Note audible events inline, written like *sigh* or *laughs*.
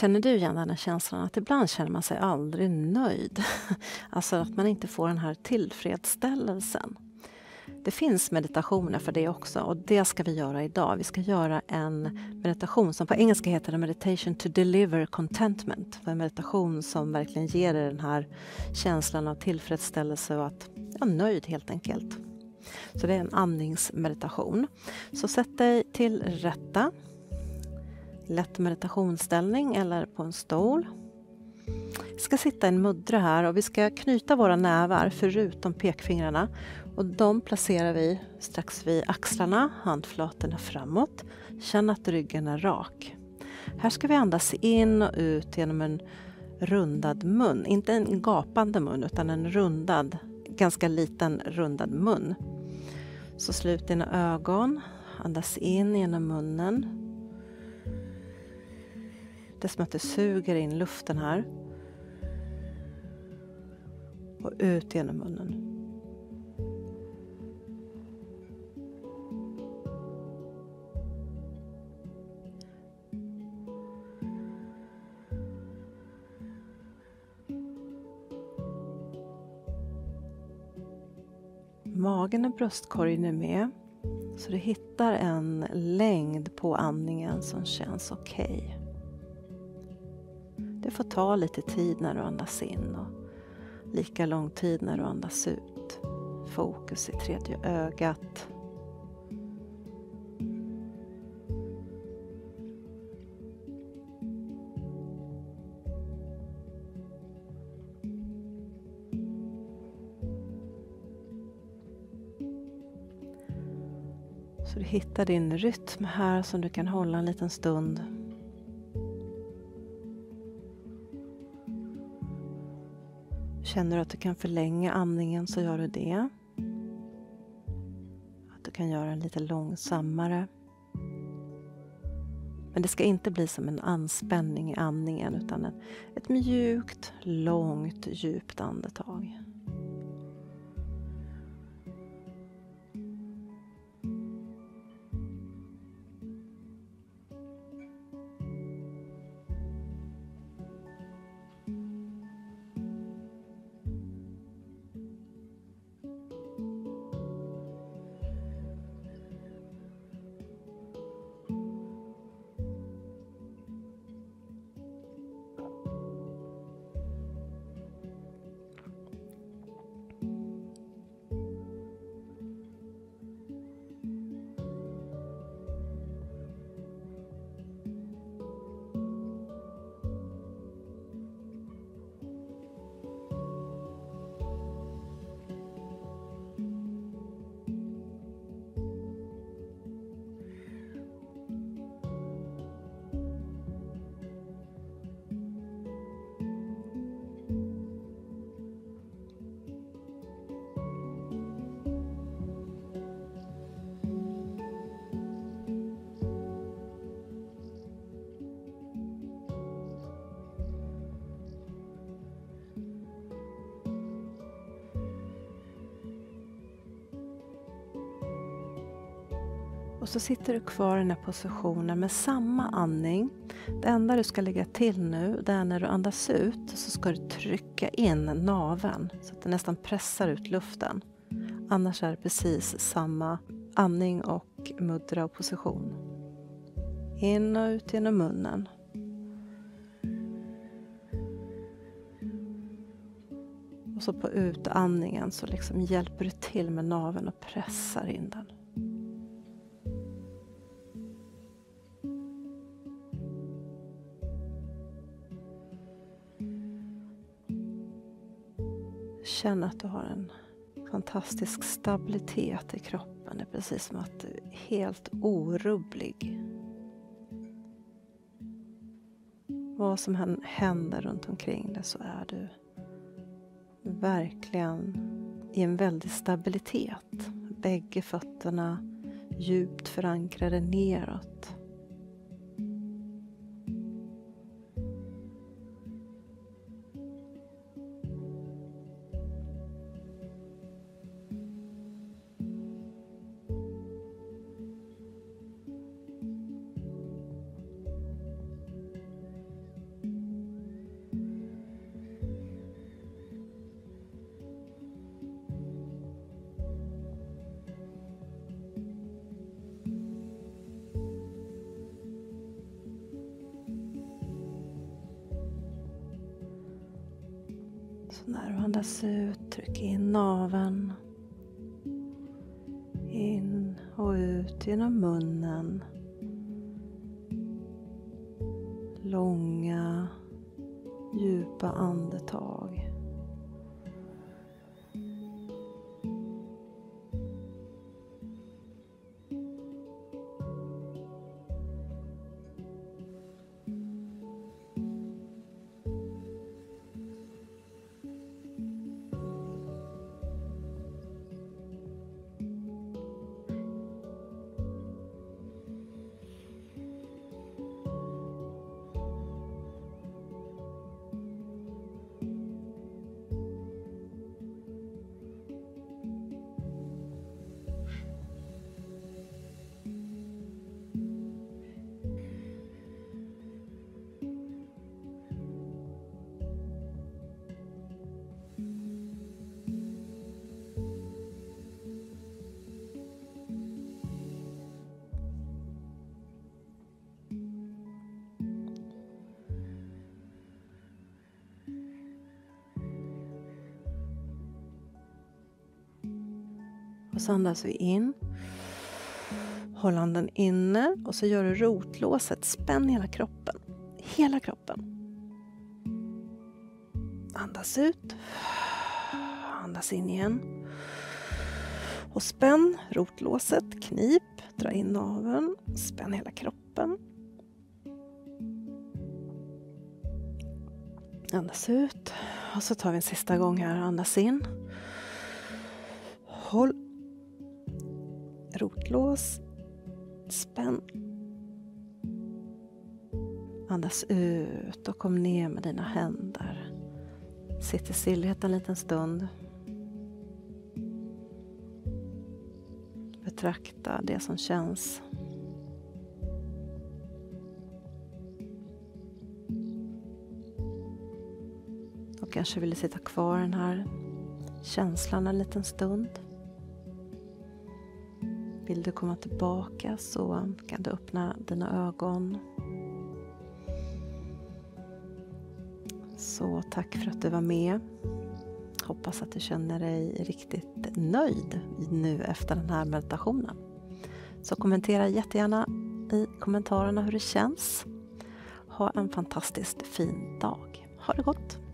Känner du igen den här känslan att ibland känner man sig aldrig nöjd? *laughs* Alltså att man inte får den här tillfredsställelsen. Det finns meditationer för det också och det ska vi göra idag. Vi ska göra en meditation som på engelska heter Meditation to deliver contentment. En meditation som verkligen ger dig den här känslan av tillfredsställelse och att ja, nöjd helt enkelt. Så det är en andningsmeditation. Så sätt dig till rätta. Lätt meditationsställning eller på en stol. Vi ska sitta i en muddra här och vi ska knyta våra nävar förutom pekfingrarna och de placerar vi strax vid axlarna, handflatorna framåt. Känn att ryggen är rak. Här ska vi andas in och ut genom en rundad mun. Inte en gapande mun utan en rundad, ganska liten rundad mun. Så slut dina ögon. Andas in genom munnen. Det är som att det suger in luften här. Och ut genom munnen. Magen och bröstkorgen är med. Så du hittar en längd på andningen som känns okej. Okay. Det får ta lite tid när du andas in och lika lång tid när du andas ut. Fokus i tredje ögat. Så du hittar din rytm här som du kan hålla en liten stund. Känner du att du kan förlänga andningen så gör du det. Att du kan göra den lite långsammare. Men det ska inte bli som en anspänning i andningen utan ett mjukt, långt, djupt andetag. Och så sitter du kvar i den här positionen med samma andning. Det enda du ska lägga till nu, det är när du andas ut så ska du trycka in naveln så att det nästan pressar ut luften. Annars är det precis samma andning och muddra och position. In och ut genom munnen. Och så på utandningen så liksom hjälper du till med naveln och pressar in den. Känn att du har en fantastisk stabilitet i kroppen. Det är precis som att du är helt orubblig. Vad som än händer runt omkring dig så är du verkligen i en väldig stabilitet. Bägge fötterna djupt förankrade neråt. När du andas ut, tryck in naveln. In och ut genom munnen. Långa, djupa andetag. Och så andas vi in. Håll andan inne och så gör du rotlåset. Spänn hela kroppen. Hela kroppen. Andas ut. Andas in igen. Och spänn rotlåset. Knip. Dra in naveln. Spänn hela kroppen. Andas ut. Och så tar vi en sista gång här. Andas in. Håll rotlås, spänn. Andas ut och kom ner med dina händer. Sitt i stillhet en liten stund. Betrakta det som känns. Och kanske vill du sitta kvar den här känslan en liten stund. Vill du komma tillbaka så kan du öppna dina ögon. Så tack för att du var med. Hoppas att du känner dig riktigt nöjd nu efter den här meditationen. Så kommentera jättegärna i kommentarerna hur det känns. Ha en fantastiskt fin dag. Ha det gott!